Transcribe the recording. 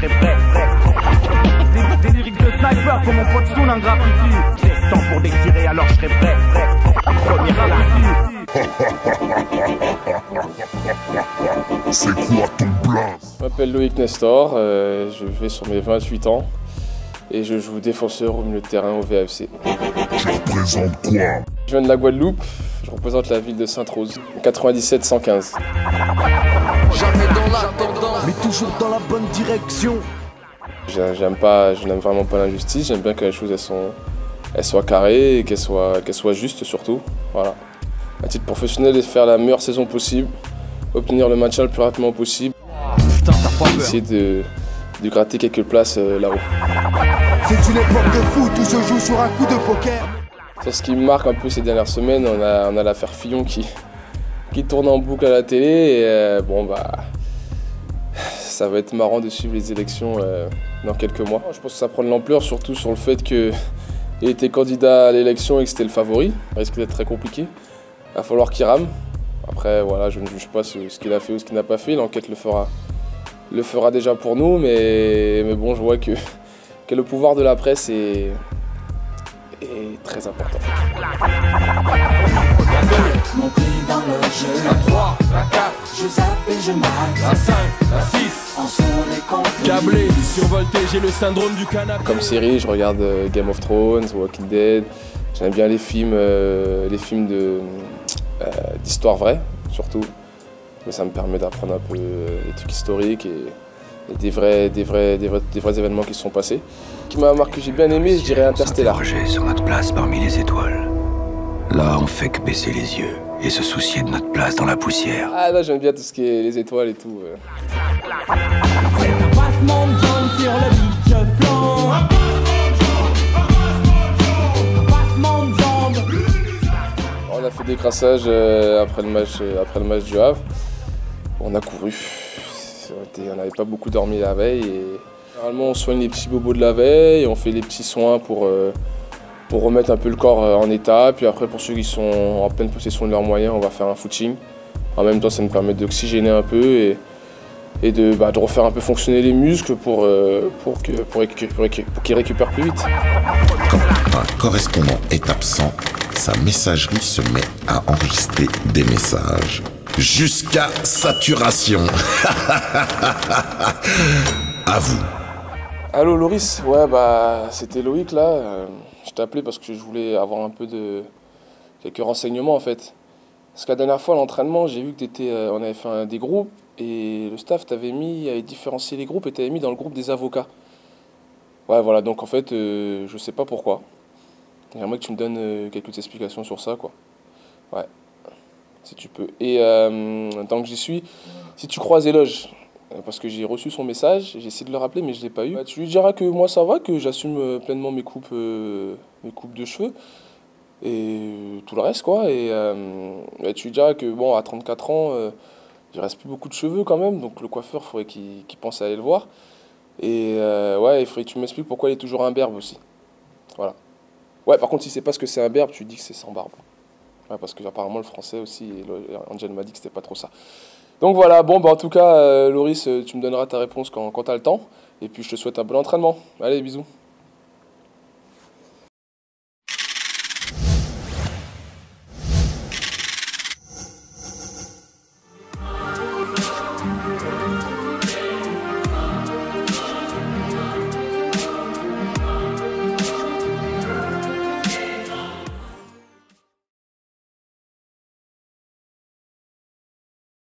serai prêt, prêt. Des, lyriques de sniper comme mon pote Soul en graffiti. J'ai le temps pour désirer, alors je serai prêt. Premier à C'est quoi ton plan? Je m'appelle Loïc Nestor, euh, je vais sur mes 28 ans et je joue défenseur au milieu de terrain au VFC. Tu représentes quoi? Je viens de la Guadeloupe, je représente la ville de Sainte-Rose, 97-115. Jamais dans la tendance, mais toujours dans la bonne direction. J'aime pas, je n'aime vraiment pas l'injustice, j'aime bien que les choses elles, sont, elles soient carrées et qu'elles soient, qu'elles soient justes surtout. Voilà. À titre professionnel, et faire la meilleure saison possible, obtenir le maintien le plus rapidement possible. Essayer de, de gratter quelques places euh, là-haut. C'est une époque de fou, tout se joue sur un coup de poker. Sur ce qui me marque un peu ces dernières semaines, on a, l'affaire Fillon qui, qui tourne en boucle à la télé. Et euh, bon, bah, ça va être marrant de suivre les élections euh, dans quelques mois. Je pense que ça prend de l'ampleur, surtout sur le fait qu'il était candidat à l'élection et que c'était le favori. Ça risque d'être très compliqué. Il va falloir qu'il rame. Après, voilà, je ne juge pas ce, qu'il a fait ou ce qu'il n'a pas fait. L'enquête le fera, le fera déjà pour nous, mais, mais bon, je vois que, que le pouvoir de la presse est, est très important. Mon prix dans le jeu. La 3, la 4, je zappe et je marque. La 5, la 6, en sont les complices. Câblé, survolté, j'ai le syndrome du canapé. Comme série, je regarde euh, Game of Thrones, Walking Dead. J'aime bien les films, euh, les films de, euh, d'histoire vraie, surtout. Mais ça me permet d'apprendre un peu des trucs historiques et des, vrais, des, vrais, des, vrais, des vrais événements qui se sont passés. Ce qui m'a marqué, j'ai bien aimé, je dirais Interstellar. Sur notre place parmi les étoiles. Là, on fait que baisser les yeux et se soucier de notre place dans la poussière. Ah là, j'aime bien tout ce qui est les étoiles et tout. euh. On a fait des crassages euh, après, le match, euh, après le match du Havre. On a couru. On n'avait pas beaucoup dormi la veille. Et... Généralement, on soigne les petits bobos de la veille, on fait les petits soins pour, euh, pour remettre un peu le corps euh, en état. Puis après, pour ceux qui sont en pleine possession de leurs moyens, on va faire un footing. En même temps, ça nous permet d'oxygéner un peu et, et de, bah, de refaire un peu fonctionner les muscles pour, euh, pour que- pour pour récu- pour qu'ils récupèrent plus vite. Quand un correspondant est absent, sa messagerie se met à enregistrer des messages. Jusqu'à saturation. à vous. Allô Loris, ouais bah c'était Loïc là. Euh, je t'ai appelé parce que je voulais avoir un peu de quelques renseignements en fait. Parce que la dernière fois à l'entraînement, j'ai vu que t'étais, euh, on avait fait un- des groupes et le staff t'avait mis, avait différencié les groupes et t'avait mis dans le groupe des avocats. Ouais voilà donc en fait euh, je sais pas pourquoi. J'aimerais que tu me donnes quelques explications sur ça quoi. Ouais, si tu peux. Et euh, tant que j'y suis, si tu croises Éloge, euh, parce que j'ai reçu son message, j'ai essayé de le rappeler mais je l'ai pas eu. Bah, tu lui diras que moi ça va, que j'assume euh, pleinement mes coupes, euh, mes coupes de cheveux et tout le reste quoi. Et euh, bah, tu lui diras que bon à 34 ans, il reste plus beaucoup de cheveux quand même, donc le coiffeur faudrait qu'il qu'il pense à aller le voir. Et euh, ouais, il faudrait que tu m'expliques pourquoi il est toujours imberbe aussi. Voilà. Ouais, par contre, si c'est pas ce que c'est un berbe, tu dis que c'est sans barbe. Ouais, parce que apparemment le français aussi, Angel m'a dit que c'était pas trop ça. Donc voilà, bon, bah en tout cas, euh, Loris, euh, tu me donneras ta réponse quand, quand tu as le temps. Et puis je te souhaite un bon entraînement. Allez, bisous.